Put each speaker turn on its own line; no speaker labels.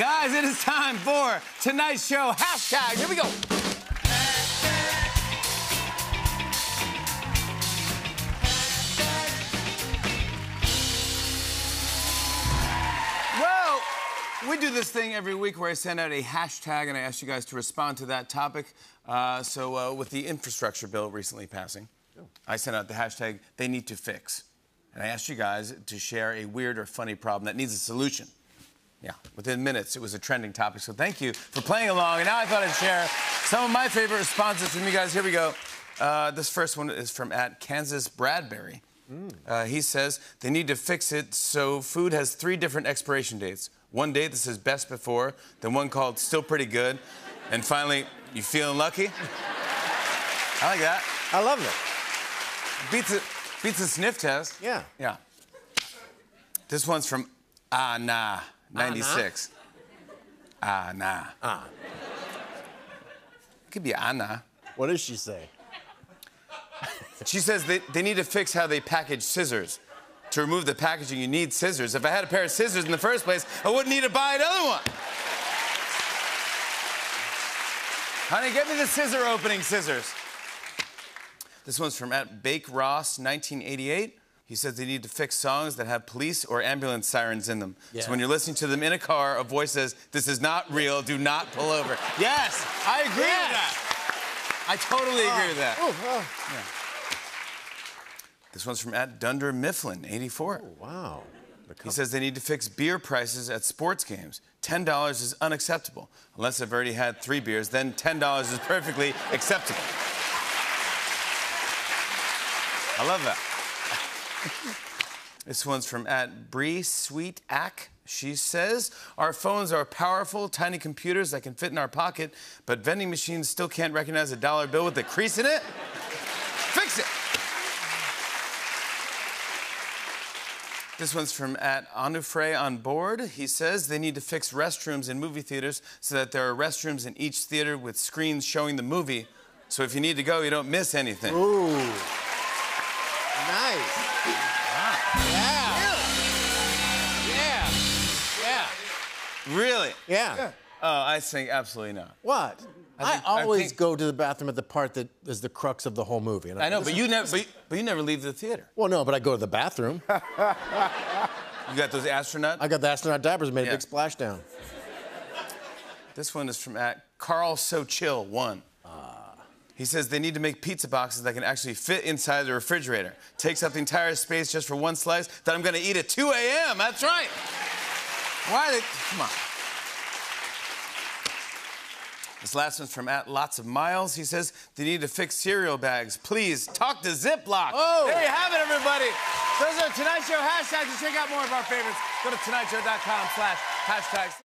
Guys, it is time for tonight's show hashtag. Here we go. Well, we do this thing every week where I send out a hashtag and I ask you guys to respond to that topic. Uh, so, uh, with the infrastructure bill recently passing, I sent out the hashtag they need to fix. And I asked you guys to share a weird or funny problem that needs a solution. Yeah, within minutes, it was a trending topic. So thank you for playing along. And now I thought I'd share some of my favorite responses from you guys. Here we go. Uh, this first one is from at Kansas Bradbury. Uh, he says they need to fix it so food has three different expiration dates. One date that says best before, then one called still pretty good, and finally, you feeling lucky? I like that.
I love it.
Beats a, beats a sniff test.
Yeah.
Yeah. This one's from Ah Nah 96. Ah Nah.
Ah.
It could be Anna.
What does she say?
She says they, they need to fix how they package scissors. To remove the packaging, you need scissors. If I had a pair of scissors in the first place, I wouldn't need to buy another one. Honey, get me the scissor opening scissors. This one's from at Bake Ross 1988. He says they need to fix songs that have police or ambulance sirens in them.
Yeah.
So when you're listening to them in a car, a voice says, This is not real, do not pull over. yes, I agree
Yes.
with that. I totally agree with that.
Oh, oh.
This one's from at Dunder Mifflin, 84.
wow.
He says they need to fix beer prices at sports games. $10 is unacceptable. Unless I've already had three beers, then $10 is perfectly acceptable. I love that. this one's from at Bree Sweet Ack. She says, Our phones are powerful, tiny computers that can fit in our pocket, but vending machines still can't recognize a dollar bill with a crease in it. Fix it. This one's from at Anufre on board. He says they need to fix restrooms in movie theaters so that there are restrooms in each theater with screens showing the movie. So if you need to go, you don't miss anything.
Ooh. Nice. Yeah. Yeah. Yeah.
Really?
Yeah.
Oh, I think absolutely not.
What? I,
think- I
always
think-
go to the bathroom at the part that is the crux of the whole movie. And
I know, but you never, but, but you never leave the theater.
Well, no, but I go to the bathroom.
You got those astronaut.
I got the astronaut diapers and made
Yeah.
a big splashdown.
This one is from at Carl So Chill one. He says they need to make pizza boxes that can actually fit inside the refrigerator. Takes up the entire space just for one slice that I'm gonna eat at 2 a.m. That's right. Why they come on. This last one's from at Lots of Miles. He says they need to fix cereal bags. Please talk to Ziploc.
Oh.
There you have it, everybody. Those are Tonight Show hashtags. To check out more of our favorites, go to tonightshow.com slash hashtags.